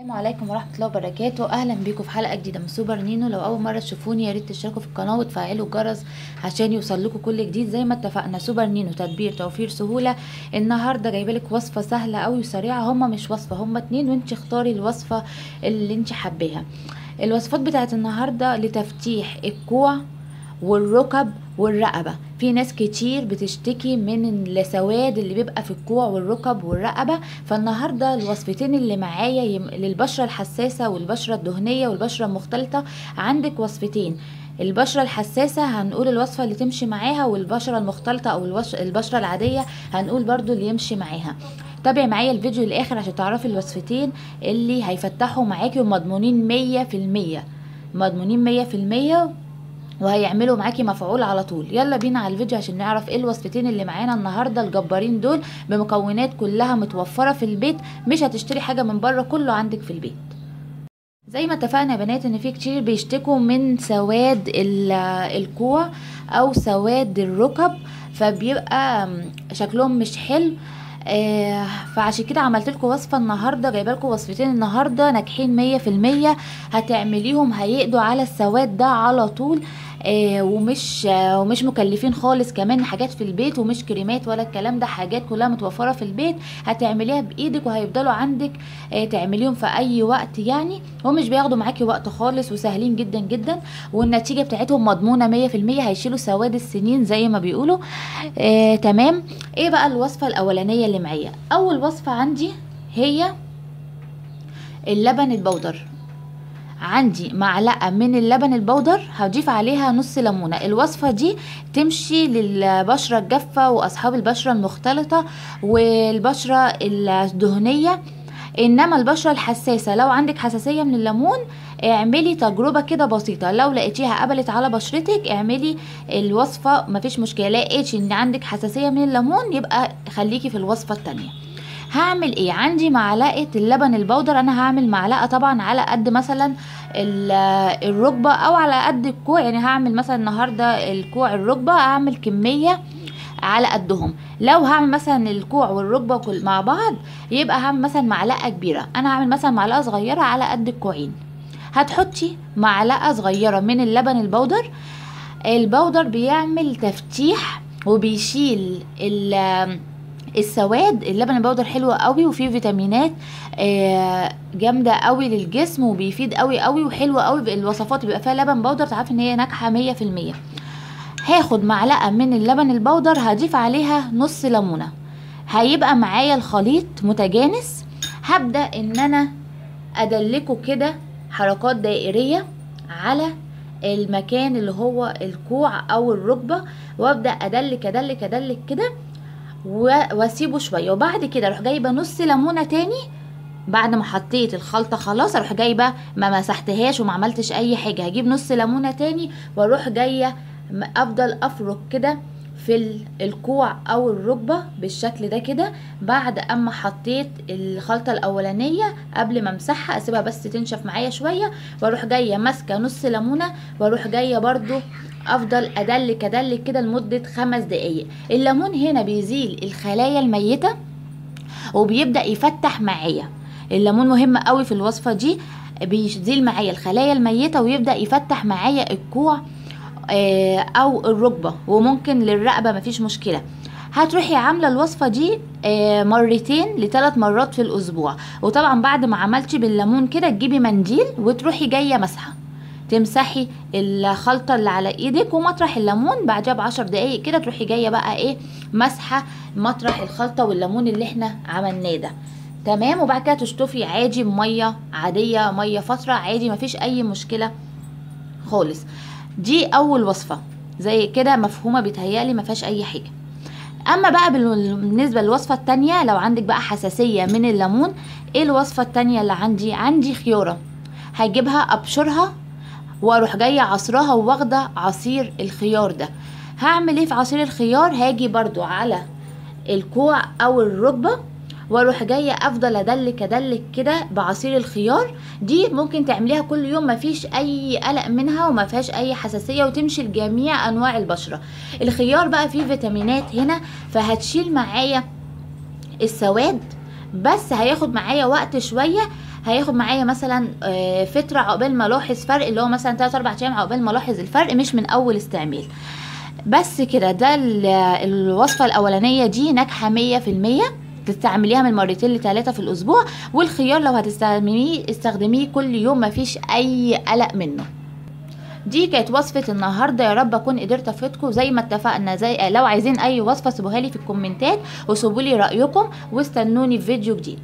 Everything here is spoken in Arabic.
السلام عليكم ورحمة الله وبركاته. أهلا بيكم في حلقة جديدة من سوبر نينو. لو أول مرة تشوفوني يا ريت تشتركوا في القناة وتفعلوا الجرس عشان يوصل لكم كل جديد. زي ما اتفقنا سوبر نينو تدبير توفير سهولة. النهاردة جايبة لك وصفة سهلة أوي وسريعة. هما مش وصفة هما اتنين وانت اختاري الوصفة اللي انت حباها. الوصفات بتاعت النهاردة لتفتيح الكوع والركب والرقبة. في ناس كتير بتشتكي من السواد اللي بيبقى في الكوع والركب والرقبة. فالنهاردة الوصفتين اللي معايا يم... للبشرة الحساسة والبشرة الدهنية والبشرة المختلطة عندك وصفتين. البشرة الحساسة هنقول الوصفة اللي تمشي معاها والبشرة المختلطة أو الوش... البشرة العادية هنقول برضو اللي يمشي معاها. تابعي معايا الفيديو للآخر عشان تعرفي الوصفتين اللي هيفتحوا معاكي ومضمونين مية في المية. مضمونين مية في المية وهيعملوا معاكي مفعول على طول. يلا بينا على الفيديو عشان نعرف إيه الوصفتين اللي معانا النهارده. الجبارين دول بمكونات كلها متوفرة في البيت. مش هتشتري حاجة من بره كله عندك في البيت. زي ما اتفقنا يا بنات إن في كتير بيشتكوا من سواد الكوع أو سواد الركب فبيبقى شكلهم مش حلو. آه فعشان كده عملت لكم وصفة النهارده جايبة لكم وصفتين النهارده ناجحين مية في المية. هتعمليهم هيقضوا على السواد ده على طول. ومش آه ومش مكلفين خالص كمان حاجات في البيت ومش كريمات ولا الكلام ده حاجات كلها متوفرة في البيت هتعمليها بإيدك وهيفضلوا عندك آه تعمليهم في أي وقت يعني. ومش بياخدوا معاكي وقت خالص وسهلين جدا جدا والنتيجة بتاعتهم مضمونة مية في المية هيشيلوا سواد السنين زي ما بيقولوا. آه تمام. إيه بقى الوصفة الأولانية اللي معايا؟ أول وصفة عندي هي اللبن البودر. عندي معلقة من اللبن البودر هضيف عليها نص ليمونة. الوصفة دي تمشي للبشرة الجافة وأصحاب البشرة المختلطة والبشرة الدهنية. إنما البشرة الحساسة لو عندك حساسية من الليمون اعملي تجربة كده بسيطة. لو لقيتيها قبلت على بشرتك اعملي الوصفة مفيش مشكلة. لقيتي إن عندك حساسية من الليمون يبقى خليكي في الوصفة التانية. هعمل إيه؟ عندي معلقة اللبن البودر. أنا هعمل معلقة طبعا على قد مثلا الركبة أو على قد الكوع. يعني هعمل مثلا النهارده الكوع الركبة هعمل كمية على قدهم. لو هعمل مثلا الكوع والركبة مع بعض يبقى هعمل مثلا معلقة كبيرة. أنا هعمل مثلا معلقة صغيرة على قد الكوعين. هتحطي معلقة صغيرة من اللبن البودر. البودر بيعمل تفتيح وبيشيل السواد اللبن البودر حلو قوي وفيه فيتامينات جامدة قوي للجسم وبيفيد قوي قوي وحلو قوي الوصفات بيبقى فيها لبن بودر تعرفي إن هي ناجحة مية في المية. هاخد معلقة من اللبن البودر هضيف عليها نص ليمونة. هيبقى معايا الخليط متجانس. هبدأ إن أنا أدلكه كده حركات دائرية على المكان اللي هو الكوع أو الركبة وأبدأ أدلك أدلك أدلك كده واسيبه شوية. وبعد كده أروح جايبة نص ليمونة تاني. بعد ما حطيت الخلطة خلاص أروح جايبة ما مسحتهاش وما عملتش أي حاجة. هجيب نص ليمونة تاني وأروح جاية أفضل أفرك كده في الكوع أو الركبة بالشكل ده كده. بعد أما حطيت الخلطة الأولانية قبل ما أمسحها أسيبها بس تنشف معايا شوية. وأروح جاية ماسكة نص ليمونة وأروح جاية برضو أفضل ادلك ادلك كده لمدة خمس دقايق. الليمون هنا بيزيل الخلايا الميتة وبيبدأ يفتح معايا. الليمون مهم قوي في الوصفة دي بيزيل معايا الخلايا الميتة ويبدأ يفتح معايا الكوع أو الركبة وممكن للرقبة مفيش مشكلة. هتروحي عاملة الوصفة دي مرتين لثلاث مرات في الأسبوع. وطبعا بعد ما عملتي بالليمون كده تجيبي منديل وتروحي جاية مسحه تمسحي الخلطة اللي على إيدك ومطرح الليمون بعدها بعشر دقايق كده تروحي جاية بقى إيه مسحه مطرح الخلطة والليمون اللي إحنا عملناه ده. تمام؟ وبعد كده تشطفي عادي بميه عادية مية فتره عادي مفيش أي مشكلة خالص. دي أول وصفة زي كده مفهومة بيتهيألي ما فيهاش أي حاجة. أما بقى بالنسبة للوصفة التانية لو عندك بقى حساسية من الليمون إيه الوصفة التانية اللي عندي؟ عندي خيارة. هجيبها أبشرها وأروح جاية عصرها واخده عصير الخيار ده. هعمل إيه في عصير الخيار؟ هاجي برضو على الكوع أو الركبه وأروح جاية افضل ادلك ادلك كده بعصير الخيار. دي ممكن تعمليها كل يوم مفيش اي قلق منها وما فيهاش اي حساسيه وتمشي لجميع انواع البشره. الخيار بقى فيه فيتامينات هنا فهتشيل معايا السواد بس هياخد معايا وقت شوية. هياخد معايا مثلا آه، فترة عقبال ما ألاحظ فرق اللي هو مثلا 3 4 أيام عقبال ما ألاحظ الفرق مش من أول استعمال. بس كده ده ال- الوصفة الأولانية دي ناجحة 100% تستعمليها من مرتين لثلاثة في الأسبوع والخيار لو هتستخدميه استخدميه كل يوم مفيش أي قلق منه. دي كانت وصفة النهاردة. يا رب أكون قدرت أفيدكم زي ما اتفقنا زي لو عايزين أي وصفة سيبوها لي في الكومنتات وسيبوا لي رأيكم واستنوني في فيديو جديد.